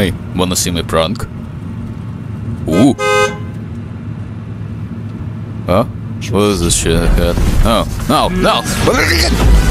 Hey, wanna see my prank? Ooh. Huh? What is this shit I had? Oh, no, no!